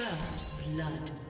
First blood.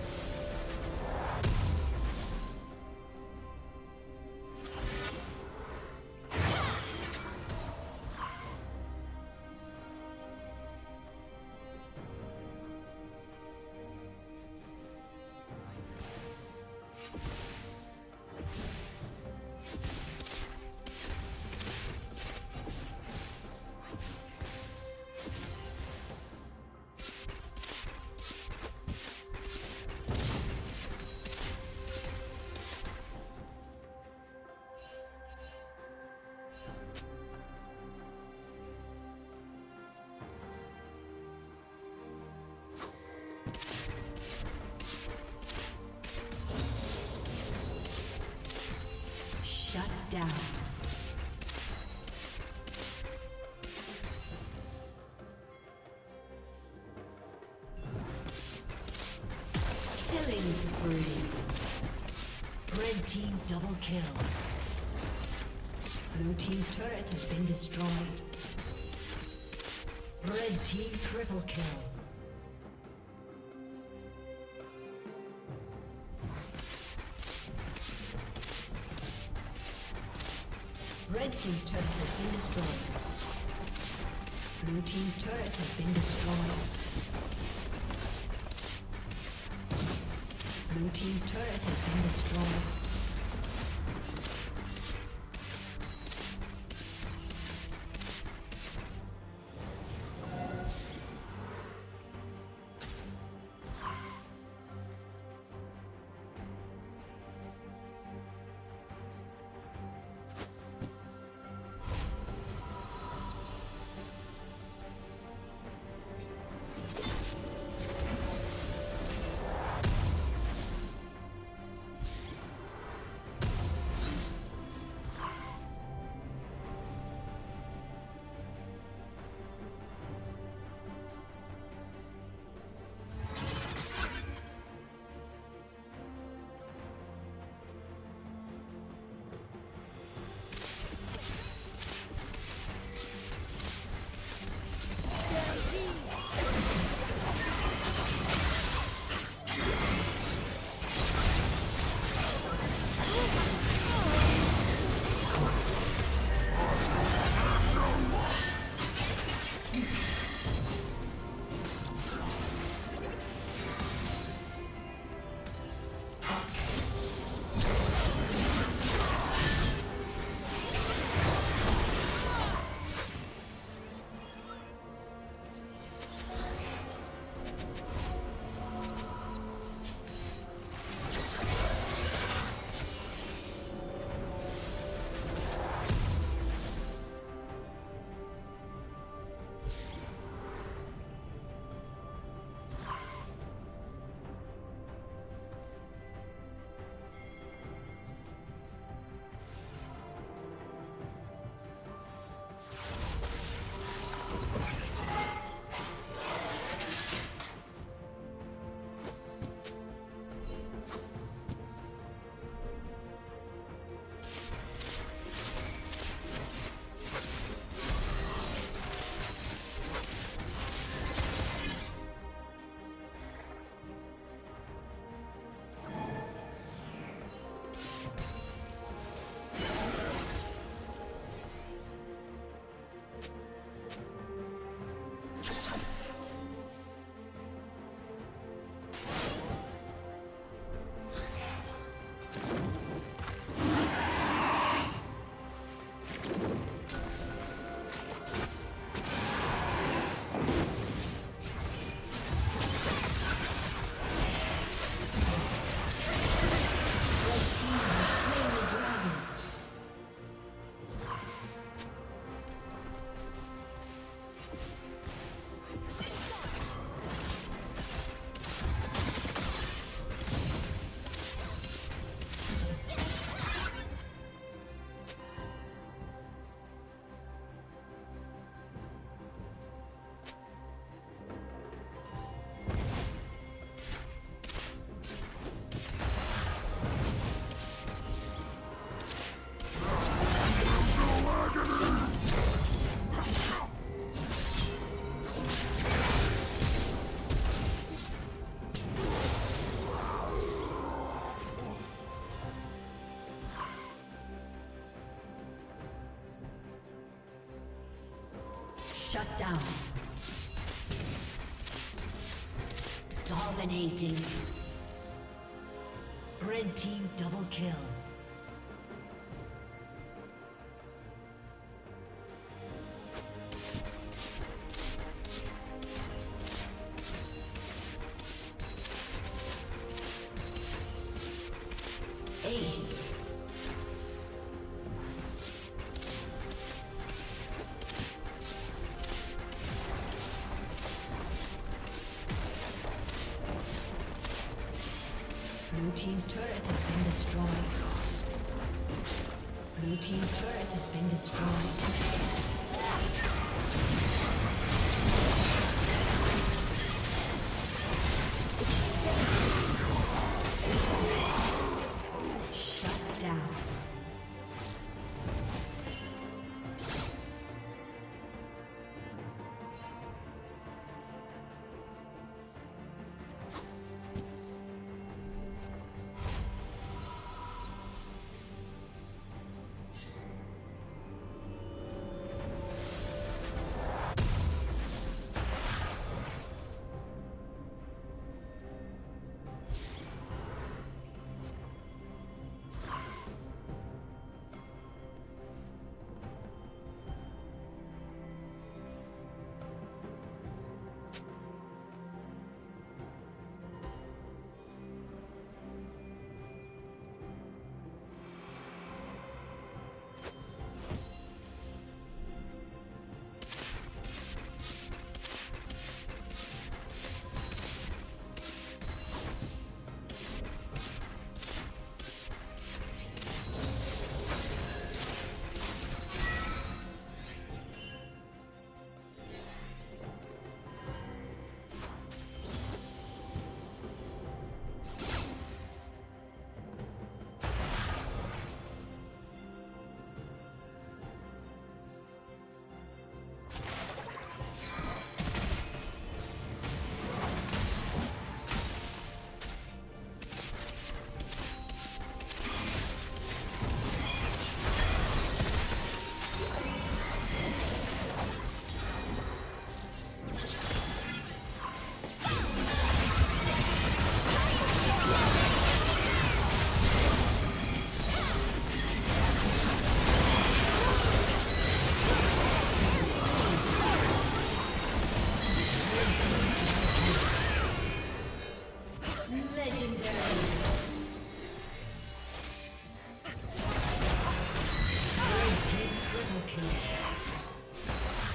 Double kill. Blue team's turret has been destroyed. Red team triple kill. Red Team's turret has been destroyed. Blue Team's turret has been destroyed. Blue Team's turret has been destroyed. Shut down. Dominating. Red team double kill.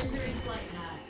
Rendering flight path.